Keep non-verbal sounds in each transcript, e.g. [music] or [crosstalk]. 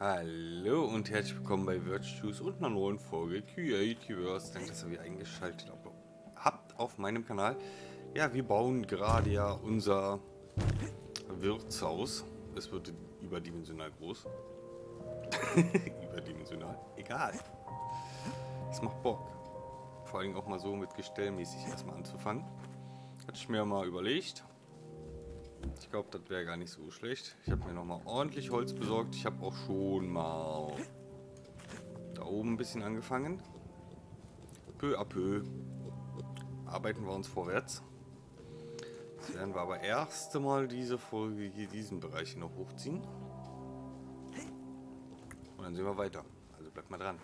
Hallo und herzlich willkommen bei Virtues und einer neuen Folge Creativerse. Danke, dass ihr wieder eingeschaltet habt auf meinem Kanal. Ja, wir bauen gerade ja unser Wirtshaus. Es wird überdimensional groß. [laughs] überdimensional? Egal. Es macht Bock. Vor allem auch mal so mit Gestellmäßig erstmal anzufangen. Hatte ich mir mal überlegt. Ich glaube, das wäre gar nicht so schlecht. Ich habe mir nochmal ordentlich Holz besorgt. Ich habe auch schon mal da oben ein bisschen angefangen. Peu à peu arbeiten wir uns vorwärts. Jetzt werden wir aber erst einmal diese Folge hier diesen Bereich noch hochziehen. Und dann sehen wir weiter. Also bleibt mal dran.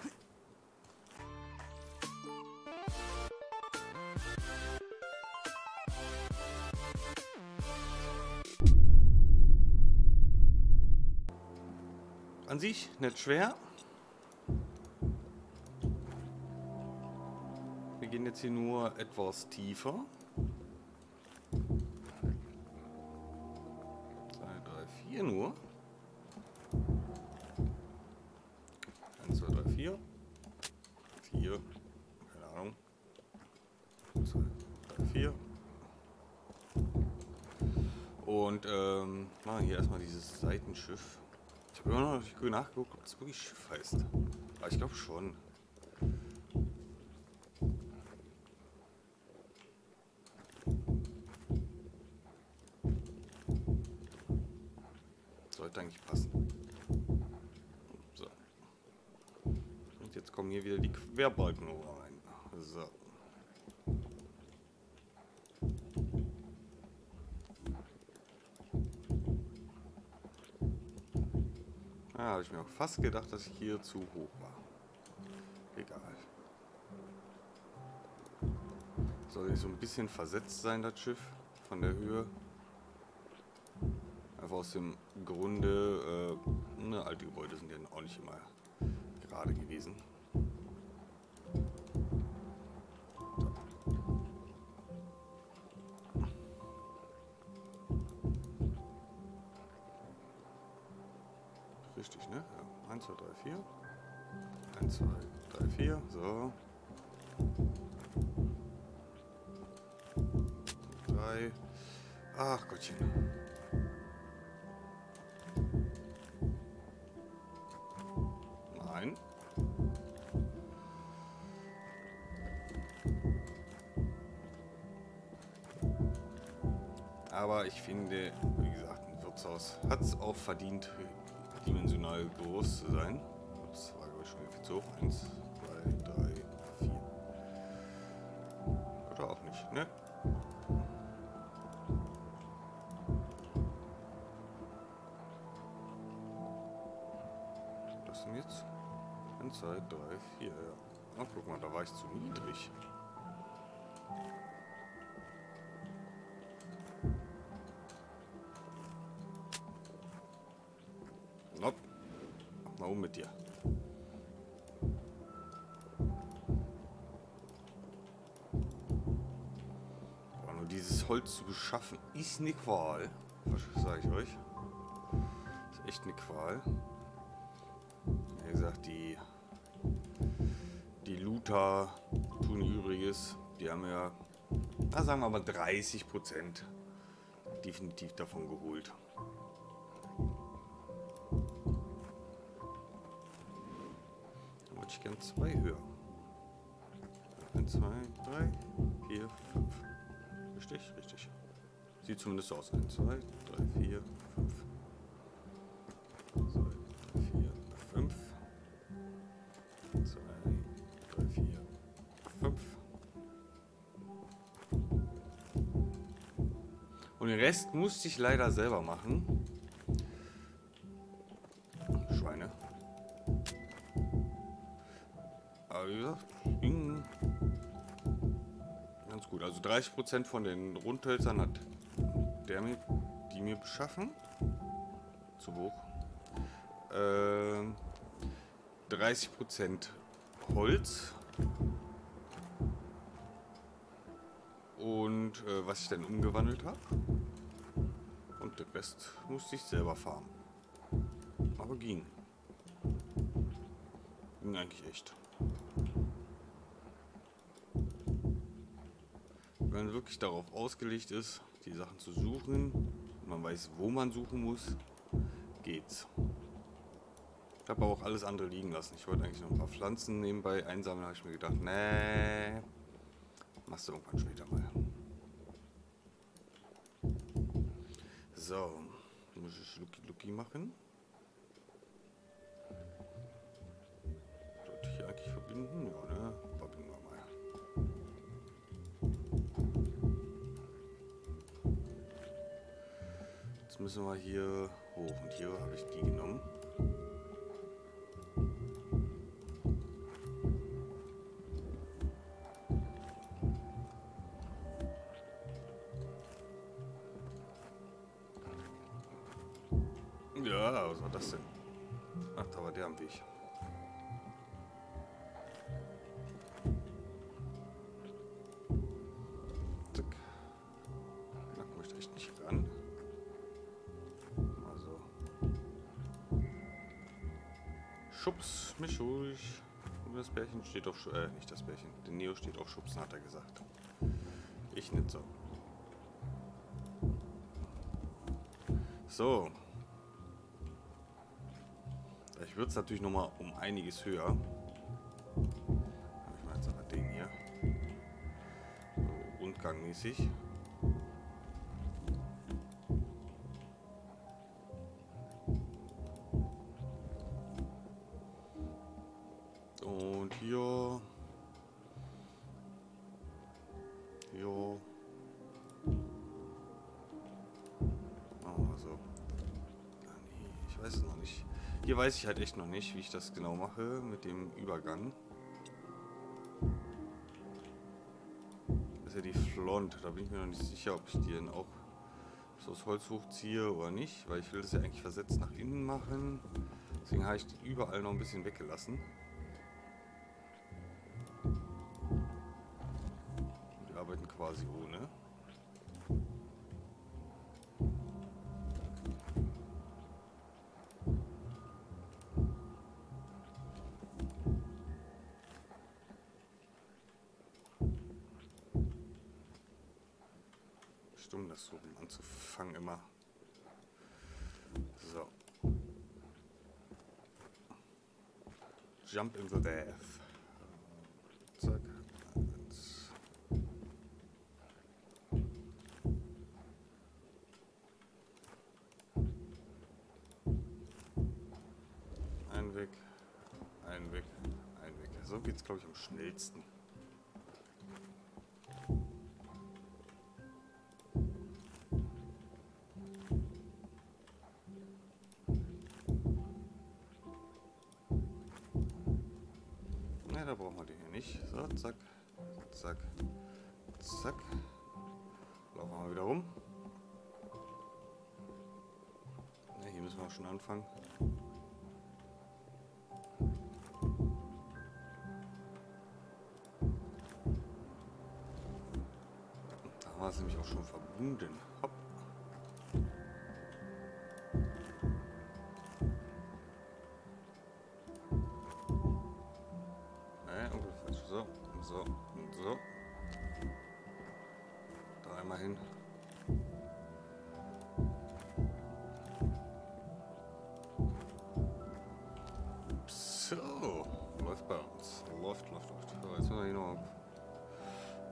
An sich nicht schwer. Wir gehen jetzt hier nur etwas tiefer. 2, 3, 4 nur. 1, 2, 3, 4. 4. Keine Ahnung. 2, 3, 4. Und ähm, machen hier erstmal dieses Seitenschiff. Ich habe immer noch nicht nachgeguckt, ob es wirklich Schiff heißt. Aber ich glaube schon. Sollte eigentlich passen. So. Und jetzt kommen hier wieder die Querbalken rein. Mir fast gedacht, dass ich hier zu hoch war. Egal. Soll so ein bisschen versetzt sein, das Schiff, von der Höhe. Einfach aus dem Grunde, äh, ne, alte Gebäude sind ja auch nicht immer gerade gewesen. Nein. Aber ich finde, wie gesagt, ein Wirtshaus hat es auch verdient, dimensional groß zu sein. Das war glaube ich schon viel zu hoch. 1, guck mal, da war ich zu niedrig. Nope. Mal um mit dir. Aber nur dieses Holz zu beschaffen, ist eine Qual. Was sage ich euch? Ist echt eine Qual. Wie gesagt, die, die Looter tun Übriges. Die haben ja, na sagen wir mal 30 Prozent definitiv davon geholt. ich gern zwei höher. 1, 2, 3, 4, 5. Richtig? Richtig. Sieht zumindest so aus. 1, 2, 3, 4, 5. Rest musste ich leider selber machen. Schweine. Aber wie gesagt, ging ganz gut. Also 30% von den Rundhölzern hat der mir, die mir beschaffen. Zu hoch. Äh, 30% Holz. Und äh, was ich dann umgewandelt habe. Und den Rest musste ich selber farmen. Aber ging. Ging eigentlich echt. Wenn man wirklich darauf ausgelegt ist, die Sachen zu suchen, man weiß, wo man suchen muss, geht's. Ich habe auch alles andere liegen lassen. Ich wollte eigentlich noch ein paar Pflanzen nebenbei einsammeln, habe ich mir gedacht, nee, machst du irgendwann später mal. So, muss ich Lucky machen. Sollte ich eigentlich verbinden? Ja, ne? Verbinden wir mal. Jetzt müssen wir hier hoch und hier habe ich die genommen. Schubs mich ruhig. Und das Bärchen steht auf Sch- äh, nicht das Bärchen. Der Neo steht auf Schubsen, hat er gesagt. Ich nicht so. So. Ich würde es natürlich noch mal um einiges höher. Ich mache jetzt aber den hier. So, rundgangmäßig. Weiß es noch nicht. Hier weiß ich halt echt noch nicht, wie ich das genau mache mit dem Übergang. Das ist ja die Flont. Da bin ich mir noch nicht sicher, ob ich die dann auch so aus Holz hochziehe oder nicht, weil ich will das ja eigentlich versetzt nach innen machen. Deswegen habe ich die überall noch ein bisschen weggelassen. Die arbeiten quasi ohne. Stimmt, das so um anzufangen immer. So. Jump in the bath. Da brauchen wir die hier nicht. So, zack, zack, zack. Laufen wir mal wieder rum. Ne, hier müssen wir auch schon anfangen. Da wir es nämlich auch schon verbunden. So, läuft bei uns. Läuft, läuft, läuft. So, jetzt müssen wir hier noch.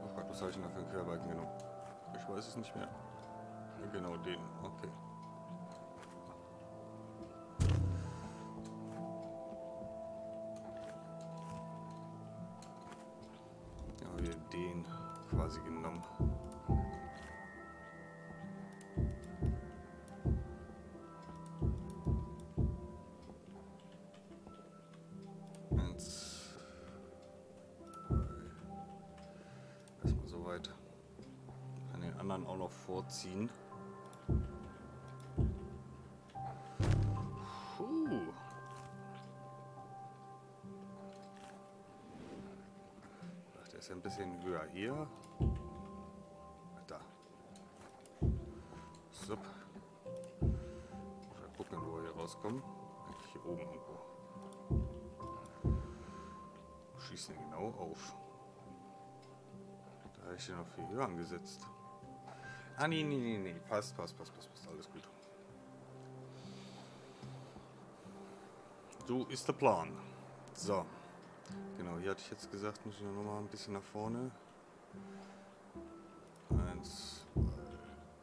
Oh Gott, was habe ich denn da für einen Querbalken genommen? Ich weiß es nicht mehr. Genau den, okay. Anderen auch noch vorziehen. Puh. Ach, der ist ja ein bisschen höher hier. Da. Sup. Mal gucken, wo wir hier rauskommen. Eigentlich hier oben irgendwo. schießt denn genau auf? Da habe ich den noch viel höher angesetzt. Ah, nee, nee, nee, nee. Passt, passt, passt, passt, passt. Alles gut. So ist der Plan. So. Genau, hier hatte ich jetzt gesagt, muss ich noch mal ein bisschen nach vorne. Eins,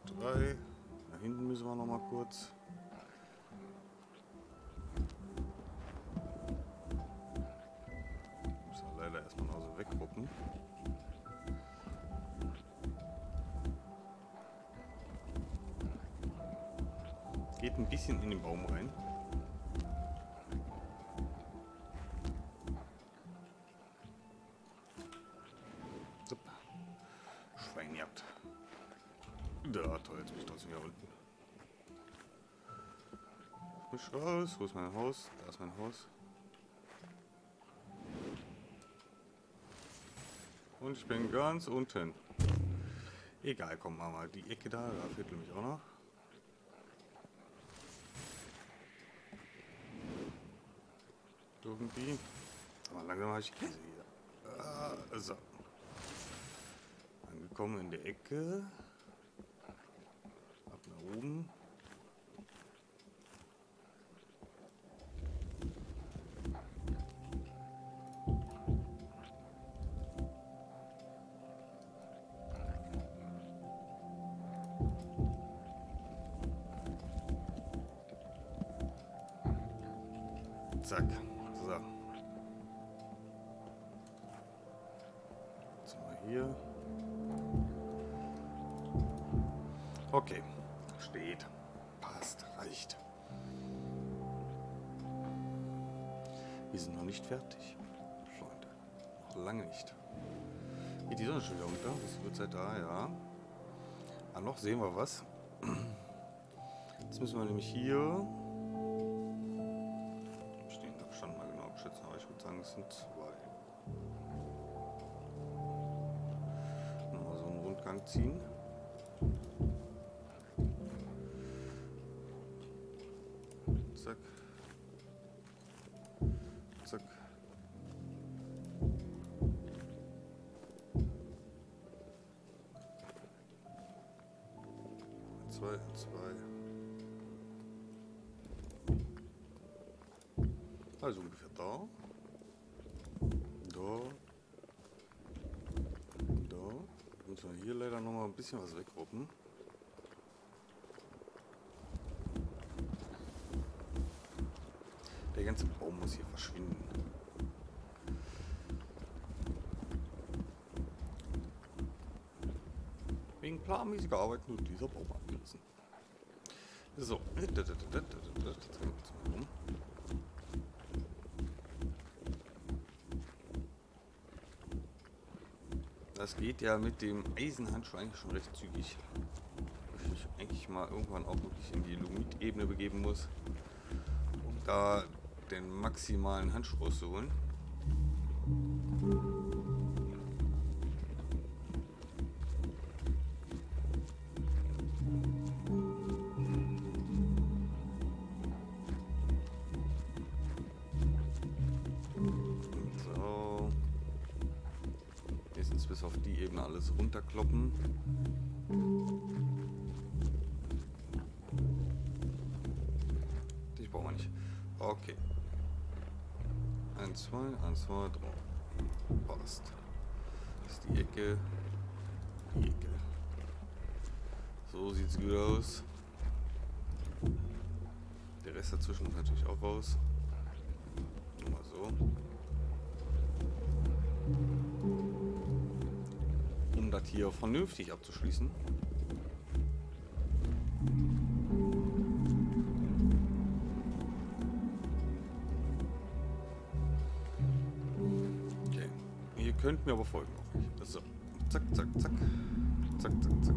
zwei, drei. Nach hinten müssen wir noch mal kurz. Wir leider erstmal noch so wegruppen. Geht ein bisschen in den Baum rein. Schweinjagd. Da, toll, jetzt bin trotzdem hier unten. Frisch raus, wo ist mein Haus? Da ist mein Haus. Und ich bin ganz unten. Egal, komm, mal die Ecke da, da fehlt nämlich auch noch. Irgendwie. Aber langsam habe ich Käse hier. Ah, so. Angekommen in der Ecke. Ab nach oben. So. Jetzt mal hier. Okay. Steht. Passt. Reicht. Wir sind noch nicht fertig. Freunde. Noch lange nicht. Geht die Sonne schon wieder unter? Ist die Uhrzeit da? Ja. Ah, noch sehen wir was. [clears throat] Jetzt müssen wir nämlich hier 2002. Nochmal so einen Rundgang ziehen. Zack. Zack. Zwei, zwei. Also ungefähr. Bisschen was wegruppen. Der ganze Baum muss hier verschwinden. Wegen planmäßiger Arbeit nur dieser Baum abgerissen. So. Jetzt drehen wir uns mal rum. Das geht ja mit dem Eisenhandschuh eigentlich schon recht zügig. Ich mich eigentlich mal irgendwann auch wirklich in die Lumit-Ebene begeben muss, um da den maximalen Handschuh rauszuholen. Nächstens bis auf die Ebene alles runterkloppen. Die brauchen wir nicht. Okay. Eins, zwei, eins, zwei, drei. Passt. Das ist die Ecke. Die Ecke. So sieht's gut aus. Der Rest dazwischen muss natürlich auch raus. Hier vernünftig abzuschließen. Okay. Ihr könnt mir aber folgen. So. Zack, zack, zack. Zack, zack, zack.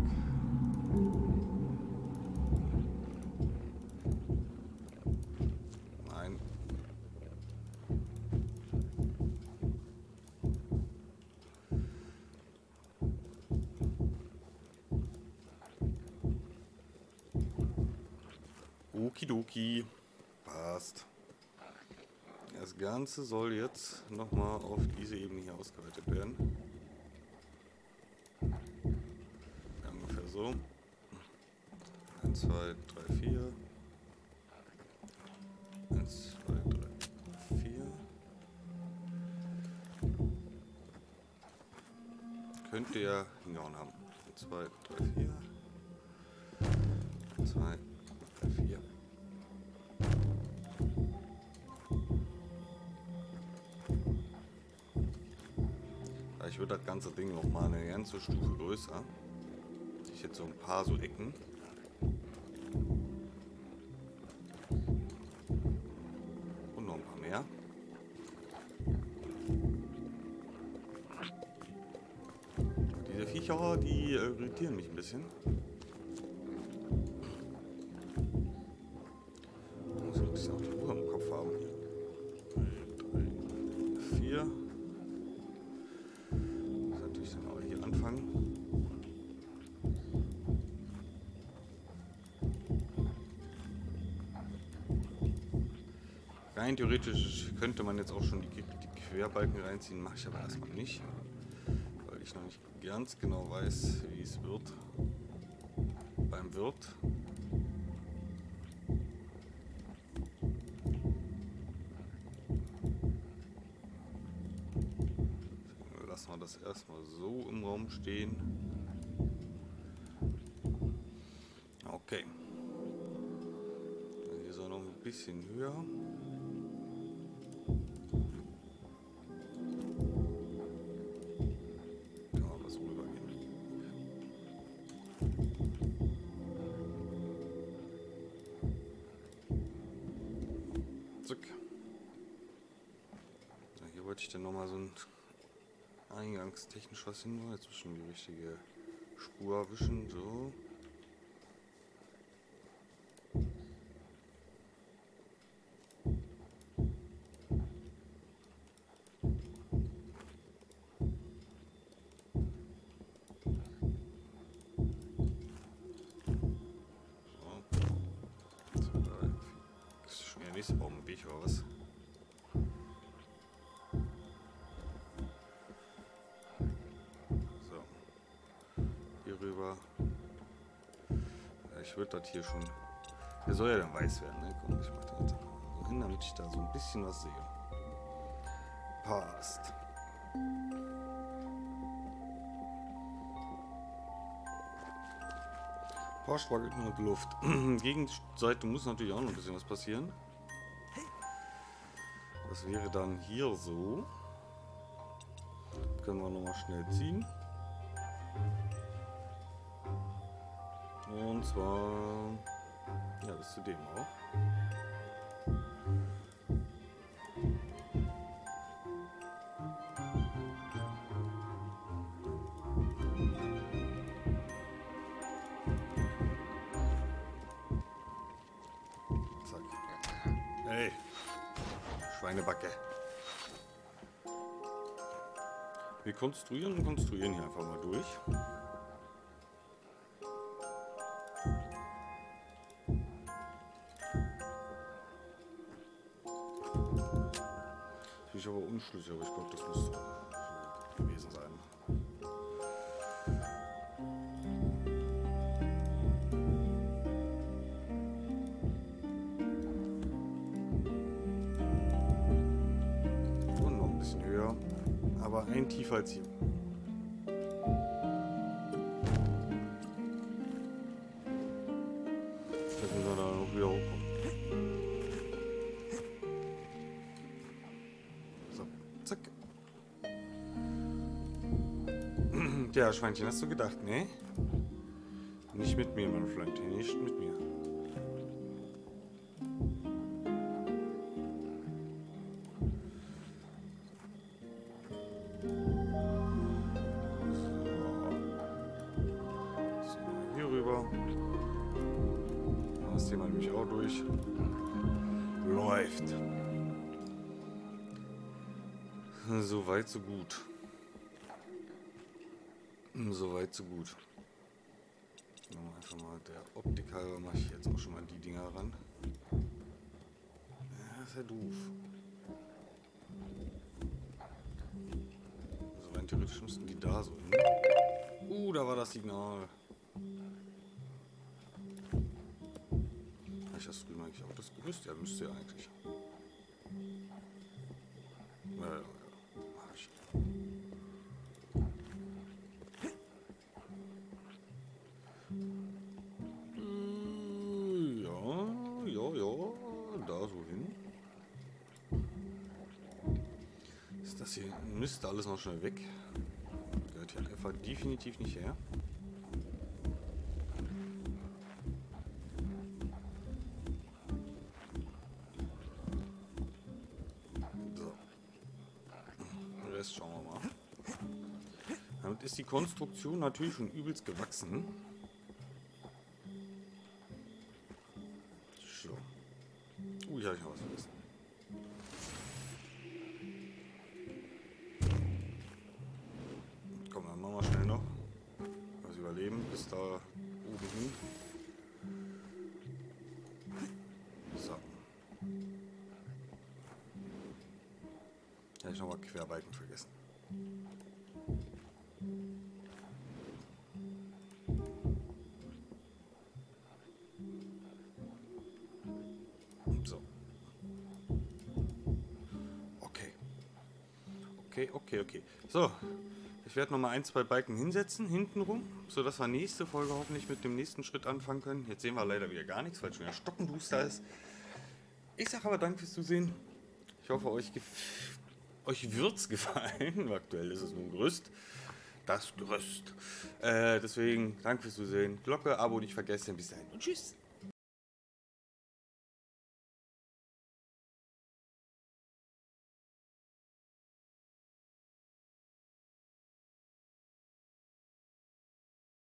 Ganze soll jetzt nochmal auf diese Ebene hier ausgeweitet werden. Ungefähr so. 1, 2, 3, 4. 1, 2, 3, 4. Könnte ja hingehauen haben. 1, 2, 3, 4. 2, würde das ganze Ding noch mal eine ganze Stufe größer. Ich hätte so ein paar so Ecken. Und noch ein paar mehr. Diese Viecher, die äh, irritieren mich ein bisschen. Rein theoretisch könnte man jetzt auch schon die, die Querbalken reinziehen, mache ich aber erstmal nicht, weil ich noch nicht ganz genau weiß, wie es wird beim Wirt. Lassen wir das erstmal so im Raum stehen. Okay. Hier soll noch ein bisschen höher. Dann nochmal so ein eingangstechnisch was hin, jetzt zwischen die richtige Spur wischen, so. So. Das ist schon der nächste Baum im Weg oder was? Würde das hier schon. Hier soll ja dann weiß werden, ne? Komm, ich mach den jetzt mal so hin, damit ich da so ein bisschen was sehe. Passt. Paar Spargeln und Luft. [clears throat] Gegenseite muss natürlich auch noch ein bisschen was passieren. Das wäre dann hier so. Können wir nochmal schnell ziehen. Und zwar ja, bis zu dem auch. Hey, Schweinebacke. Wir konstruieren und konstruieren hier einfach mal durch. Bin ich aber unschlüssig, aber ich glaube, das muss so gewesen sein. Und noch ein bisschen höher, aber ein tiefer als hier. Ja, Schweinchen, hast du gedacht, ne? Nicht mit mir, mein Freund, nicht mit mir. So. So, hier rüber. Das Thema nämlich auch durch. Läuft. So weit, so gut so weit, so gut. Einfach mal der Optik halber mache ich jetzt auch schon mal die Dinger ran. Ja, ist ja doof. Also rein theoretisch müssten die da so hin. Ne? Uh, da war das Signal. Habe ich das drüben eigentlich auch das gewusst? Ja, müsste ja eigentlich. Naja. Alles noch schnell weg? Gehört hier einfach definitiv nicht her. So. Rest schauen wir mal. Damit ist die Konstruktion natürlich schon übelst gewachsen. Okay, okay, okay. So. Ich werde noch mal ein, zwei Balken hinsetzen, hinten rum, sodass wir nächste Folge hoffentlich mit dem nächsten Schritt anfangen können. Jetzt sehen wir leider wieder gar nichts, weil es schon wieder stockenduster ist. Ich sage aber Dank fürs Zusehen. Ich hoffe, euch, euch wird's gefallen. [laughs] Aktuell ist es nur ein Gerüst. Das Gerüst. Äh, deswegen, danke fürs Zusehen. Glocke, Abo nicht vergessen. Bis dahin und tschüss.